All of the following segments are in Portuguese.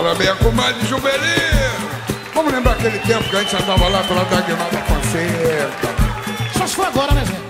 Fala minha comadre Jubelino. Vamos lembrar aquele tempo que a gente andava lá pela Dagmar da Conceita. Só se foi agora, né, gente?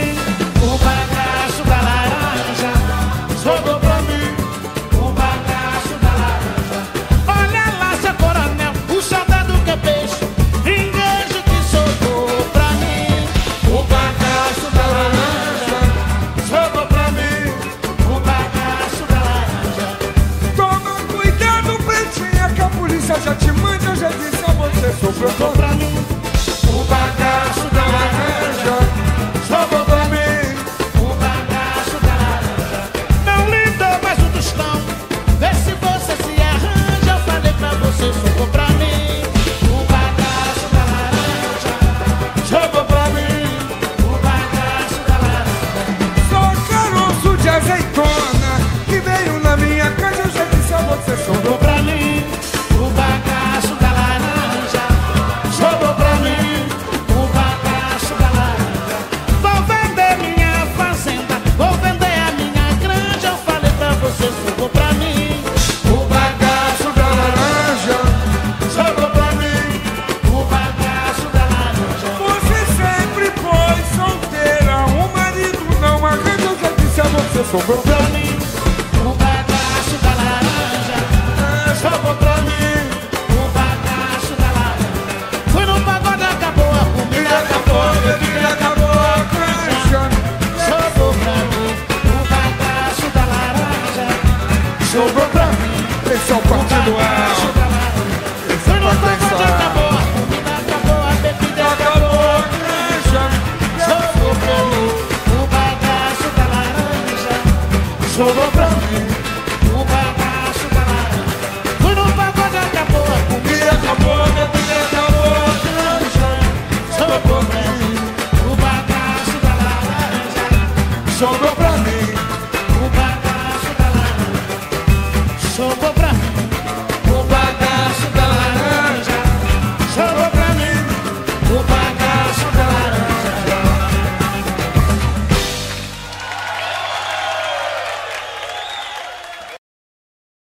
faithful. sobrou pra mim um bagaço da laranja. Sobrou pra mim um bagaço da laranja. Foi no pagode, acabou a comida, acabou a bebida, acabou a cancha. Sobrou pra mim um bagaço da laranja. Sobrou pra mim. solo